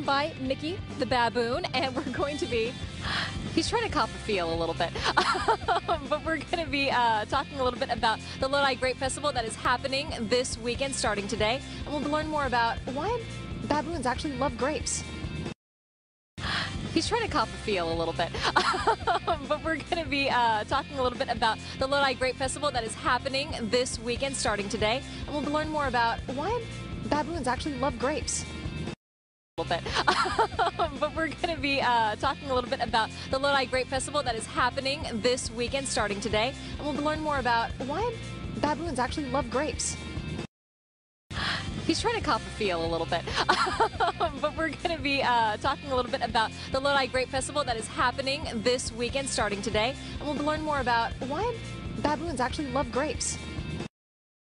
by Mickey the baboon, and we're going to be. He's trying to cop a feel a little bit, but we're going to be uh, talking a little bit about the Lodi Grape Festival that is happening this weekend, starting today, and we'll learn more about why baboons actually love grapes. He's trying to cop a feel a little bit, but we're going to be uh, talking a little bit about the Lodi Grape Festival that is happening this weekend, starting today, and we'll learn more about why baboons actually love grapes little bit. but we're going to be uh, talking a little bit about the Lodi Grape Festival that is happening this weekend, starting today, and we'll learn more about why baboons actually love grapes. He's trying to cop a feel a little bit, but we're going to be uh, talking a little bit about the Lodi Grape Festival that is happening this weekend, starting today, and we'll learn more about why baboons actually love grapes.